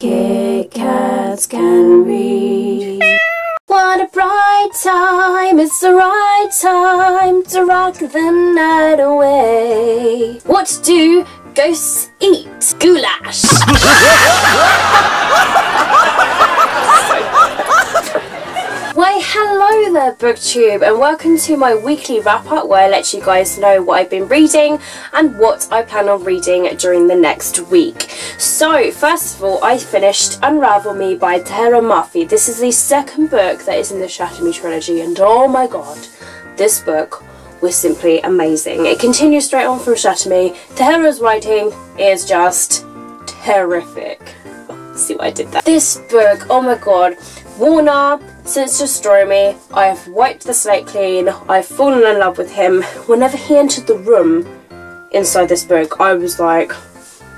Kit Kats can read. What a bright time, it's the right time to rock the night away. What do ghosts eat? Goulash. Why, hello there, BookTube, and welcome to my weekly wrap up where I let you guys know what I've been reading and what I plan on reading during the next week. So, first of all, I finished Unravel Me by Tahereh Mafi. This is the second book that is in the Shatter Me trilogy, and oh my god, this book was simply amazing. It continues straight on from Shatter Me. Tahereh's writing is just terrific. See what I did there. This book, oh my god, Warner, since Destroy Me, I have wiped the slate clean, I've fallen in love with him. Whenever he entered the room inside this book, I was like,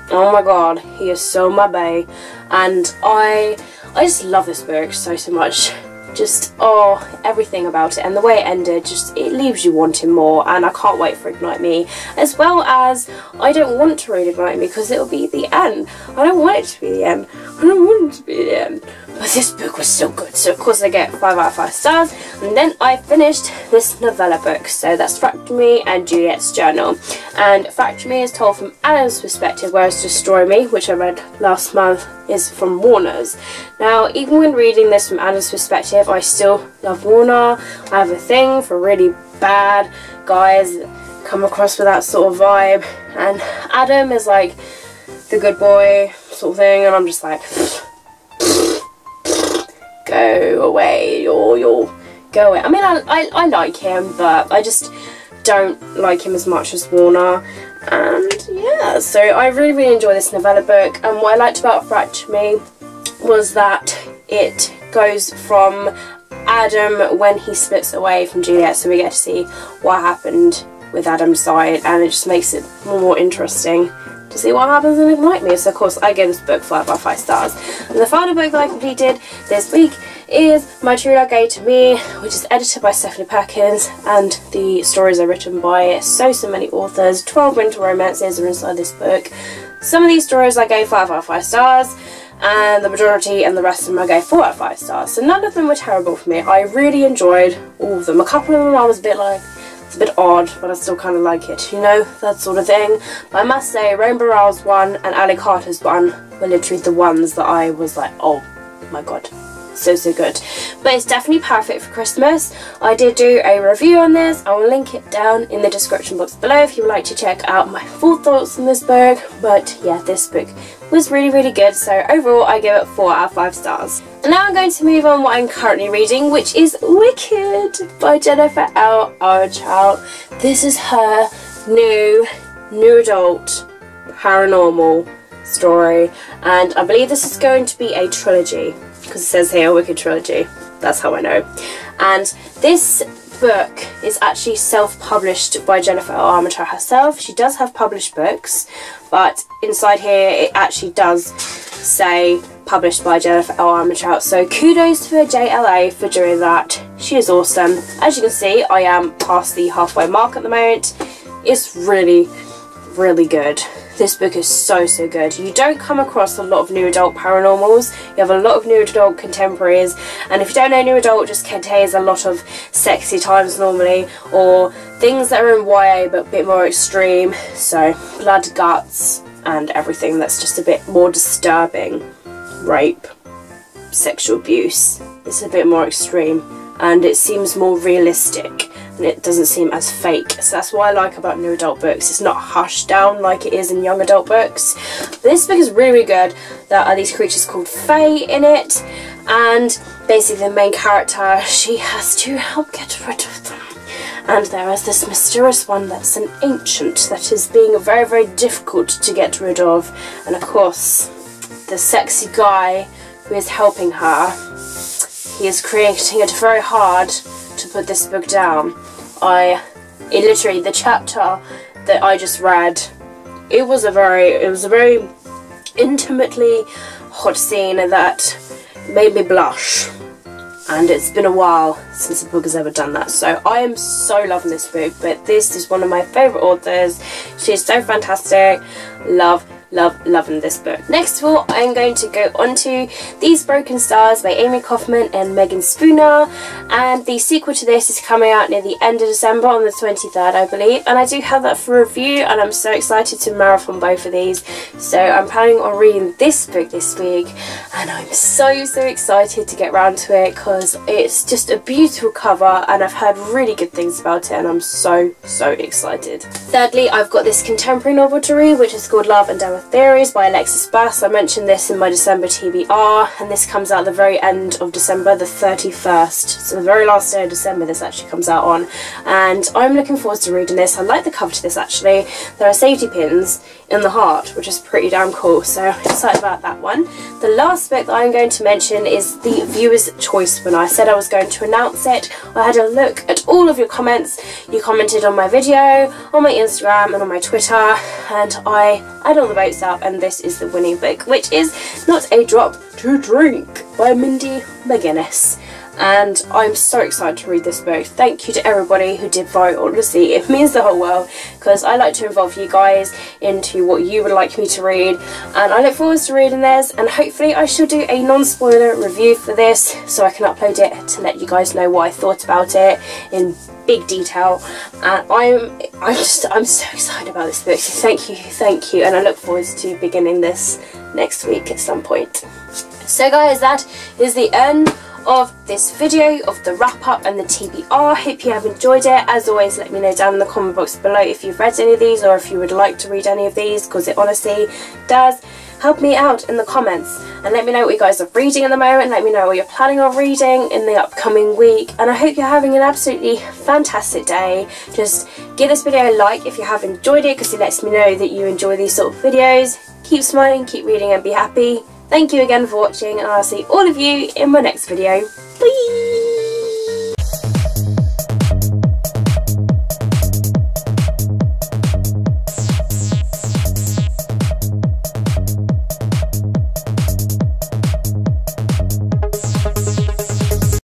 oh my god, he is so my bae. And I, I just love this book so, so much just oh everything about it. And the way it ended just it leaves you wanting more. And I can't wait for Ignite Me. As well as I don't want to read Ignite Me because it'll be the end. I don't want it to be the end. I don't want it to be the end. But this book was so good. So of course I get 5 out of 5 stars. And then I finished this novella book. So that's Fracture Me and Juliet's Journal. And Fracture Me is told from Adam's perspective whereas Destroy Me which I read last month is from Warner's. Now even when reading this from Adam's perspective I still love Warner I have a thing for really bad guys come across with that sort of vibe and Adam is like the good boy sort of thing and I'm just like go away, you're, you're, go away. I mean, I, I, I like him, but I just don't like him as much as Warner. And yeah, so I really, really enjoy this novella book. And what I liked about Fracture Me was that it goes from Adam when he splits away from Juliet, so we get to see what happened with Adam's side, and it just makes it more interesting to see what happens in Ignite Me. So of course I gave this book 5 out of 5 stars. And the final book that I completed this week is My True Love Gave to Me, which is edited by Stephanie Perkins and the stories are written by so so many authors. 12 winter romances are inside this book. Some of these stories I gave 5 out of 5 stars and the majority and the rest of them I gave 4 out of 5 stars. So none of them were terrible for me. I really enjoyed all of them. A couple of them I was a bit like, it's a bit odd, but I still kind of like it, you know, that sort of thing. But I must say, Rainbow Rowell's one and Ally Carter's one were literally the ones that I was like, oh my god, so so good. But it's definitely perfect for Christmas. I did do a review on this. I will link it down in the description box below if you would like to check out my full thoughts on this book. But yeah this book was really really good. So overall I give it 4 out of 5 stars. And now I'm going to move on what I'm currently reading which is Wicked by Jennifer L. Armentrout this is her new new adult paranormal story. And I believe this is going to be a trilogy because it says here Wicked Trilogy. That's how I know. And this book is actually self-published by Jennifer. Armentrout herself. She does have published books, but inside here it actually does say published by Jennifer L. Armentrout. So kudos to JLA for doing that. She is awesome. As you can see, I am past the halfway mark at the moment. It's really, really good. This book is so, so good. You don't come across a lot of new adult paranormals. You have a lot of new adult contemporaries. And if you don't know new adult, just contains a lot of sexy times normally. Or things that are in YA but a bit more extreme. So blood, guts, and everything that's just a bit more disturbing. Rape, sexual abuse. It's a bit more extreme. And it seems more realistic and it doesn't seem as fake. So that's what I like about new adult books. It's not hushed down like it is in young adult books. This book is really good. There are these creatures called Fae in it and basically the main character, she has to help get rid of them. And there is this mysterious one that's an ancient that is being very, very difficult to get rid of. And of course, the sexy guy who is helping her, he is creating it very hard to put this book down. I, it literally, the chapter that I just read, it was a very, it was a very intimately hot scene that made me blush. And it's been a while since the book has ever done that. So I am so loving this book. But this is one of my favourite authors. She is so fantastic. Love love, loving this book. Next of all, I'm going to go on to These Broken Stars by Amie Kaufman and Meagan Spooner. And the sequel to this is coming out near the end of December on the 23rd, I believe. And I do have that for review, and I'm so excited to marathon both of these. So I'm planning on reading this book this week, and I'm so, so excited to get around to it because it's just a beautiful cover, and I've heard really good things about it, and I'm so, so excited. Thirdly, I've got this contemporary novel to read, which is called Love and Theories by Alexis Bass. I mentioned this in my December TBR, and this comes out the very end of December, the 31st. So the very last day of December this actually comes out on, and I'm looking forward to reading this. I like the cover to this actually. There are safety pins in the heart, which is pretty damn cool, so I'm excited about that one. The last book that I'm going to mention is the Viewer's Choice When I said I was going to announce it. I had a look at all of your comments. You commented on my video, on my Instagram and on my Twitter, and I had all the votes up, and this is the winning book, which is Not a Drop to Drink by Mindy McGinnis and I'm so excited to read this book. Thank you to everybody who did vote, honestly it means the whole world because I like to involve you guys into what you would like me to read and I look forward to reading this and hopefully I shall do a non-spoiler review for this so I can upload it to let you guys know what I thought about it in big detail and I'm I'm just I'm so excited about this book so thank you thank you and I look forward to beginning this next week at some point. So guys that is the end of this video of the wrap up and the TBR. Hope you have enjoyed it. As always, let me know down in the comment box below if you've read any of these or if you would like to read any of these because it honestly does help me out in the comments. And let me know what you guys are reading at the moment. Let me know what you're planning on reading in the upcoming week. And I hope you're having an absolutely fantastic day. Just give this video a like if you have enjoyed it because it lets me know that you enjoy these sort of videos. Keep smiling keep reading and be happy Thank you again for watching and I'll see all of you in my next video. Bye!